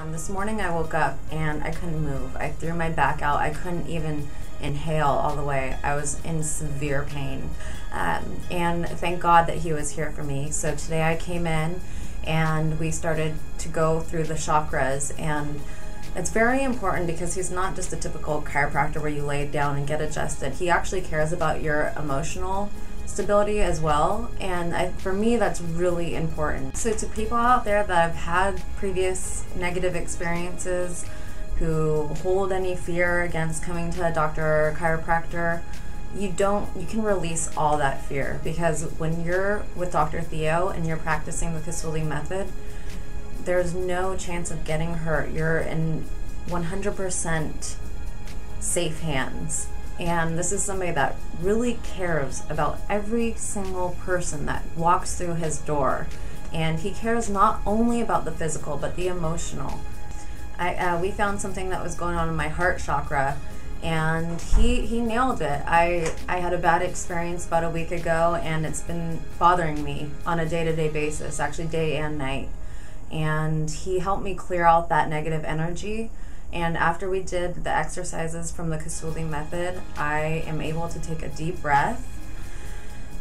Um, this morning I woke up and I couldn't move. I threw my back out. I couldn't even inhale all the way. I was in severe pain. Um, and thank God that He was here for me. So today I came in and we started to go through the chakras and it's very important because he's not just a typical chiropractor where you lay down and get adjusted. He actually cares about your emotional stability as well. And I, for me, that's really important. So, to people out there that have had previous negative experiences, who hold any fear against coming to a doctor or a chiropractor, you don't you can release all that fear because when you're with Dr. Theo and you're practicing the Kousouli method, there's no chance of getting hurt. You're in 100% safe hands. And this is somebody that really cares about every single person that walks through his door. And he cares not only about the physical, but the emotional. I, uh, we found something that was going on in my heart chakra and he he nailed it. I I had a bad experience about a week ago and it's been bothering me on a day-to-day basis, actually day and night. And he helped me clear out that negative energy and after we did the exercises from the Kousouli method, I am able to take a deep breath.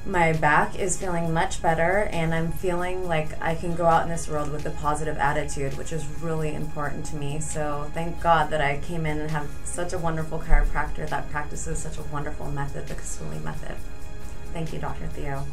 My back is feeling much better, and I'm feeling like I can go out in this world with a positive attitude, which is really important to me. So, thank God that I came in and have such a wonderful chiropractor that practices such a wonderful method, the Kousouli method. Thank you, Dr. Theo.